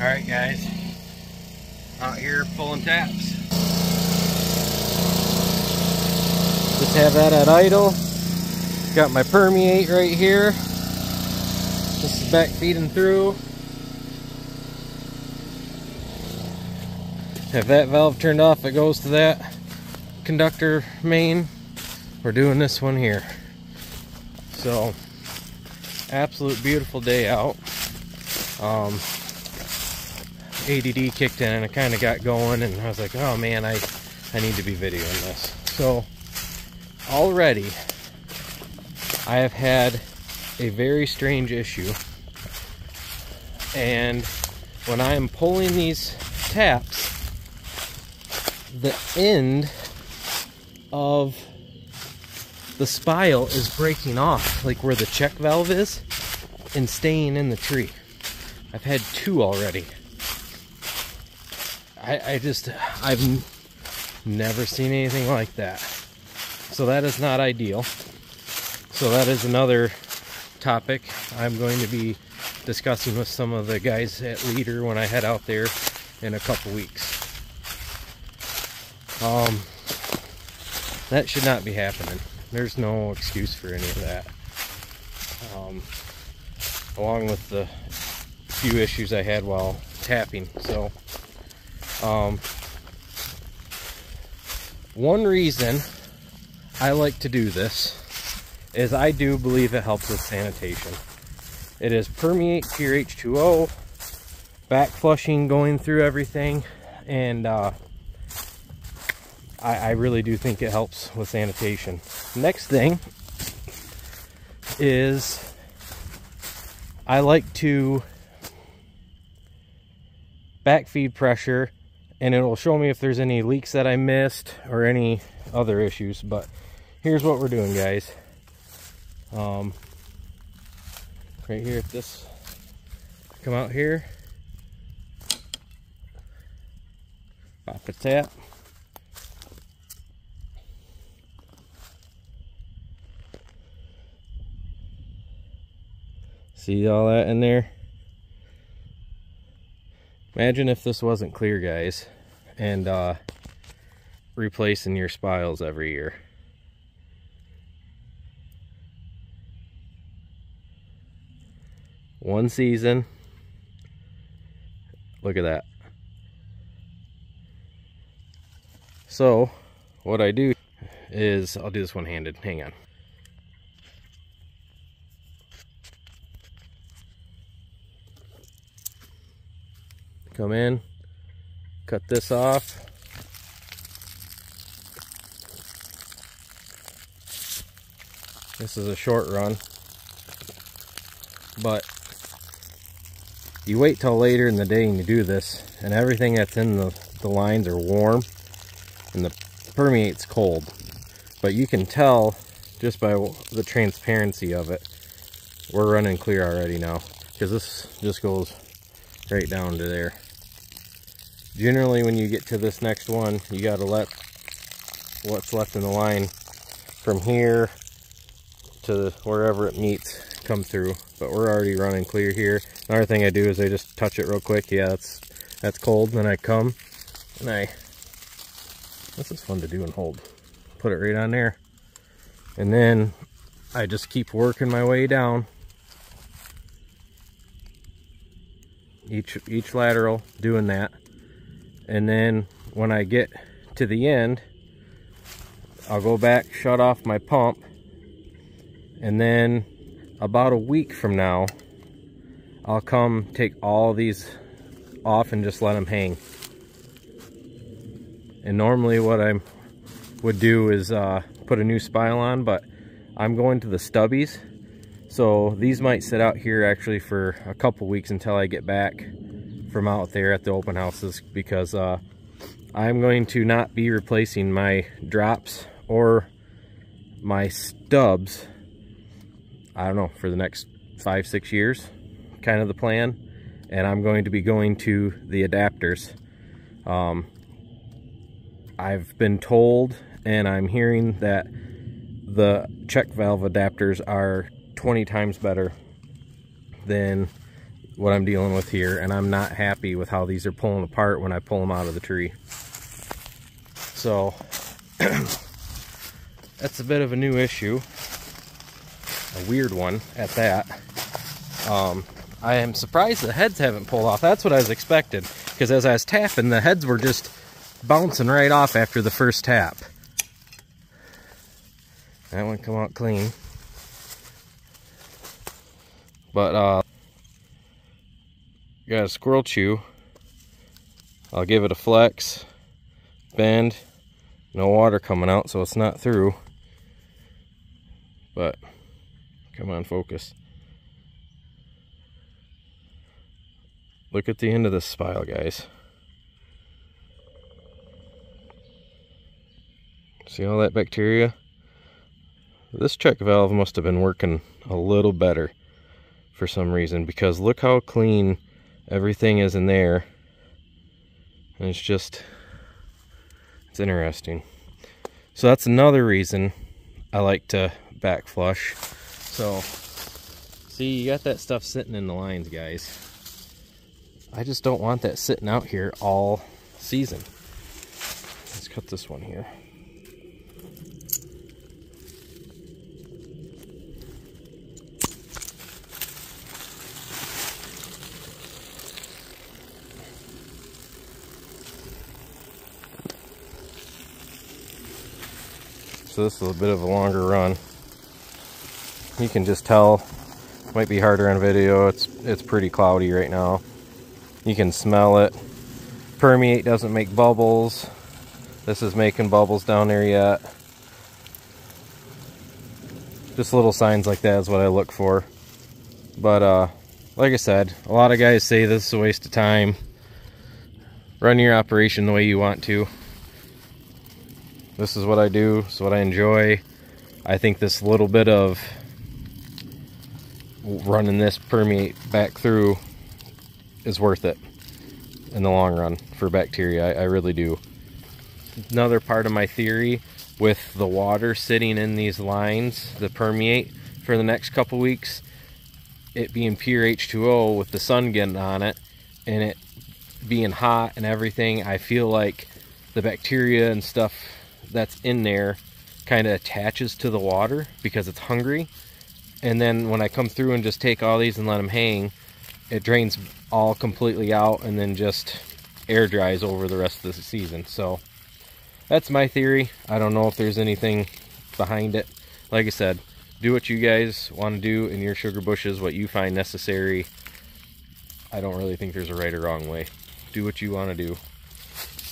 All right, guys. Out here pulling taps. Just have that at idle. Got my permeate right here. This is back feeding through. Have that valve turned off, it goes to that conductor main. We're doing this one here. So, absolute beautiful day out. Um, ADD kicked in and I kind of got going and I was like, oh man, I, I need to be videoing this. So already I have had a very strange issue. And when I am pulling these taps, the end of the spile is breaking off, like where the check valve is, and staying in the tree. I've had two already. I, I just, I've never seen anything like that. So that is not ideal. So that is another topic I'm going to be discussing with some of the guys at Leader when I head out there in a couple weeks. Um, that should not be happening. There's no excuse for any of that. Um, along with the few issues I had while tapping. So, um, one reason I like to do this is I do believe it helps with sanitation. It is permeate pure H2O, back flushing going through everything, and uh, I, I really do think it helps with sanitation. Next thing is I like to backfeed pressure and it'll show me if there's any leaks that I missed or any other issues. But here's what we're doing, guys. Um, right here, if this come out here, pop the tap. See all that in there? Imagine if this wasn't clear, guys, and uh, replacing your spiles every year. One season. Look at that. So, what I do is, I'll do this one-handed. Hang on. Come in, cut this off. This is a short run, but you wait till later in the day and you do this, and everything that's in the, the lines are warm, and the permeate's cold. But you can tell just by the transparency of it, we're running clear already now, because this just goes right down to there generally when you get to this next one you got to let what's left in the line from here to wherever it meets come through. But we're already running clear here. Another thing I do is I just touch it real quick. Yeah that's that's cold. Then I come and I this is fun to do and hold. Put it right on there. And then I just keep working my way down. Each each lateral doing that and then when I get to the end I'll go back shut off my pump and then about a week from now I'll come take all these off and just let them hang. And normally what I would do is uh, put a new spile on but I'm going to the stubbies. So these might sit out here actually for a couple weeks until I get back from out there at the open houses because uh, I'm going to not be replacing my drops or my stubs I don't know for the next five six years kind of the plan. And I'm going to be going to the adapters. Um, I've been told and I'm hearing that the check valve adapters are 20 times better than what I'm dealing with here, and I'm not happy with how these are pulling apart when I pull them out of the tree. So, that's a bit of a new issue. A weird one at that. Um, I am surprised the heads haven't pulled off. That's what I was expecting. Because as I was tapping, the heads were just bouncing right off after the first tap. That one come out clean. But, uh, got a squirrel chew. I'll give it a flex, bend, no water coming out, so it's not through. But, come on, focus. Look at the end of this spile, guys. See all that bacteria? This check valve must have been working a little better for some reason because look how clean everything is in there. And it's just, it's interesting. So that's another reason I like to back flush. So, see, you got that stuff sitting in the lines, guys. I just don't want that sitting out here all season. Let's cut this one here. So this is a bit of a longer run. You can just tell, might be harder on video, it's it's pretty cloudy right now. You can smell it. Permeate doesn't make bubbles. This is making bubbles down there yet. Just little signs like that is what I look for. But uh, like I said, a lot of guys say this is a waste of time. Run your operation the way you want to. This is what I do. It's what I enjoy. I think this little bit of running this permeate back through is worth it in the long run for bacteria. I, I really do. Another part of my theory with the water sitting in these lines, the permeate for the next couple weeks, it being pure H2O with the sun getting on it and it being hot and everything, I feel like the bacteria and stuff that's in there kind of attaches to the water because it's hungry. And then when I come through and just take all these and let them hang, it drains all completely out and then just air dries over the rest of the season. So that's my theory. I don't know if there's anything behind it. Like I said, do what you guys want to do in your sugar bushes, what you find necessary. I don't really think there's a right or wrong way. Do what you want to do.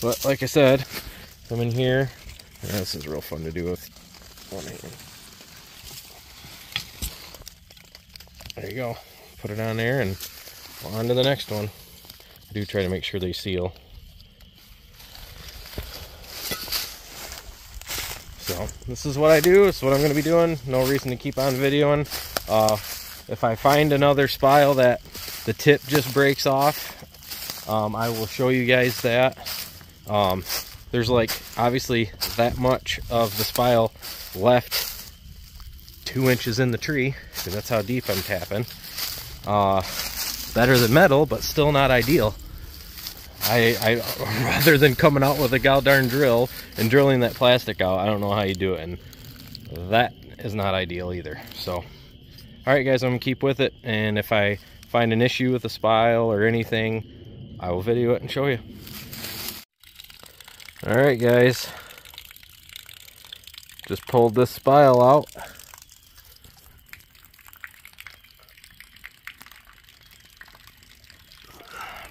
But like I said, come in here. Yeah, this is real fun to do with one hand. There you go. Put it on there and on to the next one. I do try to make sure they seal. So this is what I do. It's what I'm going to be doing. No reason to keep on videoing. Uh, if I find another spile that the tip just breaks off, um, I will show you guys that. Um, there's like obviously that much of the spile left two inches in the tree because that's how deep I'm tapping. Uh, better than metal, but still not ideal. I, I rather than coming out with a gal darn drill and drilling that plastic out, I don't know how you do it, and that is not ideal either. So, all right, guys, I'm gonna keep with it, and if I find an issue with the spile or anything, I will video it and show you. All right, guys, just pulled this spile out.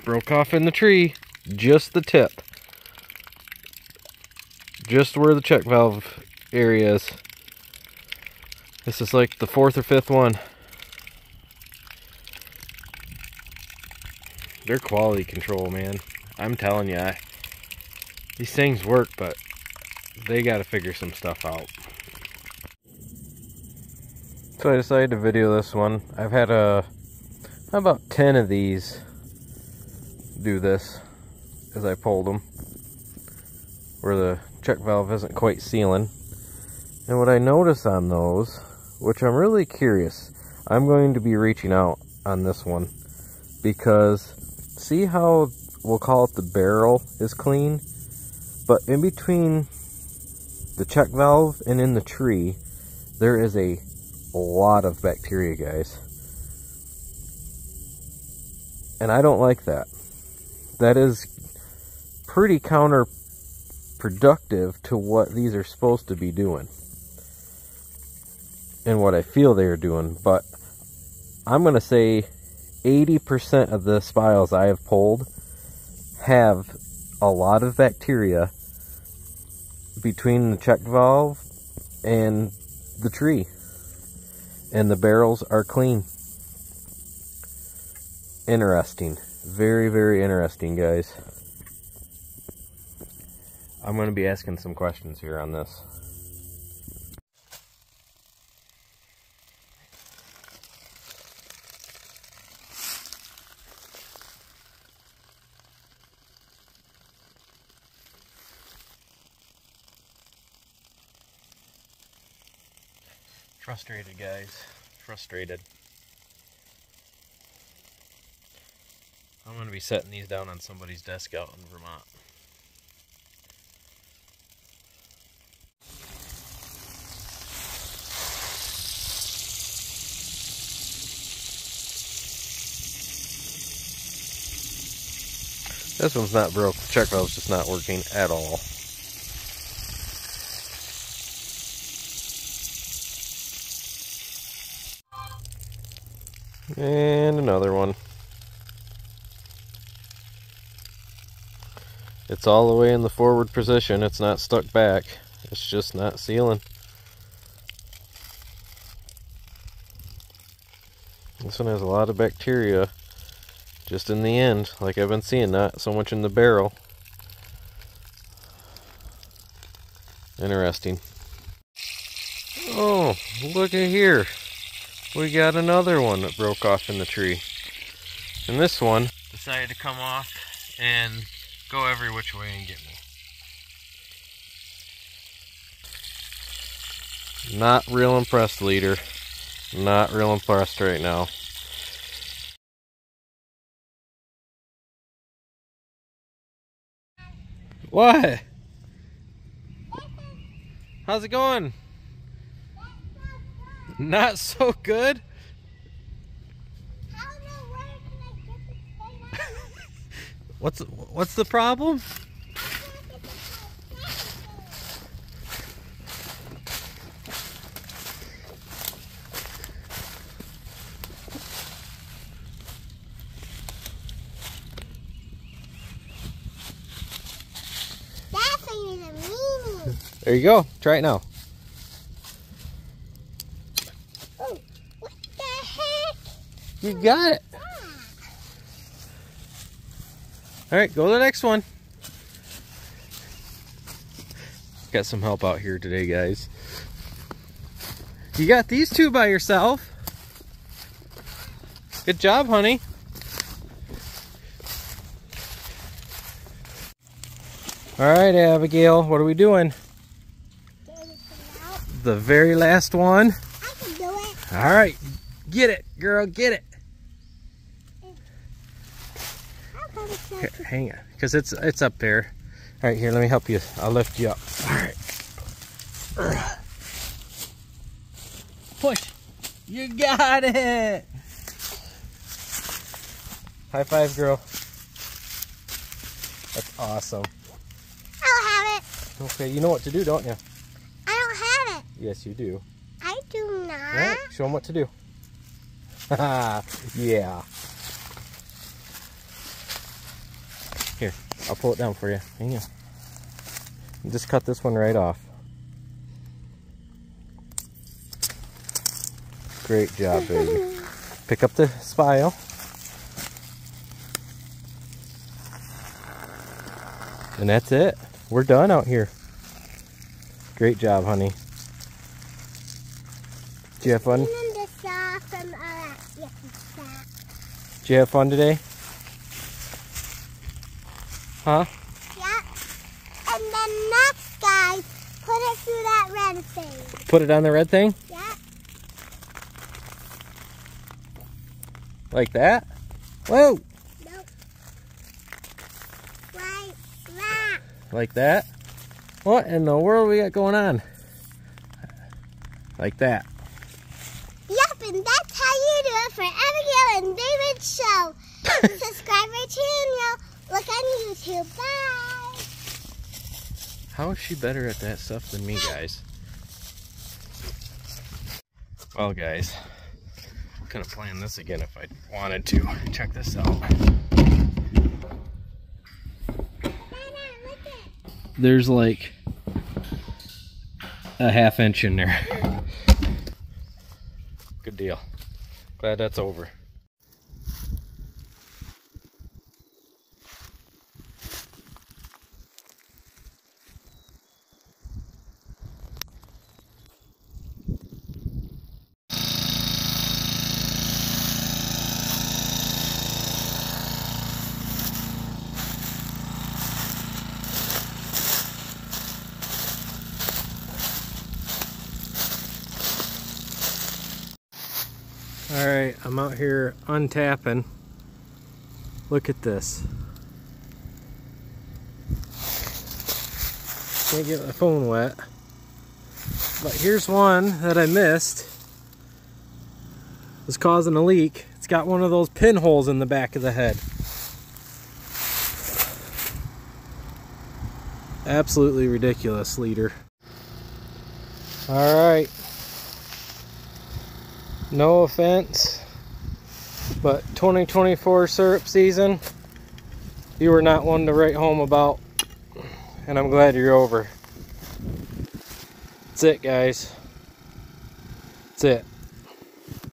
broke off in the tree. Just the tip. Just where the check valve area is. This is like the fourth or fifth one. They're quality control man. I'm telling you I, these things work but they got to figure some stuff out. So I decided to video this one. I've had uh, a about 10 of these do this as I pulled them where the check valve isn't quite sealing. And what I notice on those, which I'm really curious, I'm going to be reaching out on this one because see how we'll call it the barrel is clean, but in between the check valve and in the tree, there is a lot of bacteria, guys. And I don't like that. That is pretty counterproductive to what these are supposed to be doing. And what I feel they are doing. But I'm going to say 80% of the spiles I have pulled have a lot of bacteria between the check valve and the tree. And the barrels are clean. Interesting. Very, very interesting, guys. I'm going to be asking some questions here on this. Frustrated, guys. Frustrated. I'm going to be setting these down on somebody's desk out in Vermont. This one's not broke. The check valve's just not working at all. And another one. It's all the way in the forward position. It's not stuck back. It's just not sealing. This one has a lot of bacteria just in the end, like I've been seeing, not so much in the barrel. Interesting. Oh, look at here. We got another one that broke off in the tree. And this one decided to come off and go every which way and get me. Not real impressed, leader. Not real impressed right now. What? How's it going? Not so good? what's what's the problem? There you go. Try it now. Oh, what the heck? You got it. All right, go to the next one. Got some help out here today, guys. You got these two by yourself. Good job, honey. All right, Abigail, what are we doing? The very last one. I can do it. All right, get it, girl, get it. Here, hang on, because it's it's up there. All right, here, let me help you. I'll lift you up. All right. Push. You got it. High five, girl. That's awesome. I don't have it. Okay, you know what to do, don't you? I don't have it. Yes, you do. I do not. All right, show them what to do. yeah. Here, I'll pull it down for you. Hang on. Just cut this one right off. Great job, baby. Pick up the spile. And that's it. We're done out here. Great job, honey. Did you have fun? And then the saw from yes, that. Did you have fun today? Huh? Yep. And then next, guys, put it through that red thing. Put it on the red thing? Yep. Like that? Whoa! Nope. Like that. Like that? What in the world we got going on? Like that. Yep, and that's how you do it for Abigail and David show. Subscribe our channel. Look on YouTube. Bye. How is she better at that stuff than me, guys? Well, guys, could have planned this again if I wanted to. Check this out. There's like a half inch in there. Good deal. Glad that's over. All right, I'm out here untapping. Look at this. Can't get my phone wet. But here's one that I missed. It's causing a leak. It's got one of those pinholes in the back of the head. Absolutely ridiculous, leader. All right. No offense, but 2024 syrup season, you were not one to write home about, and I'm glad you're over. That's it, guys. That's it.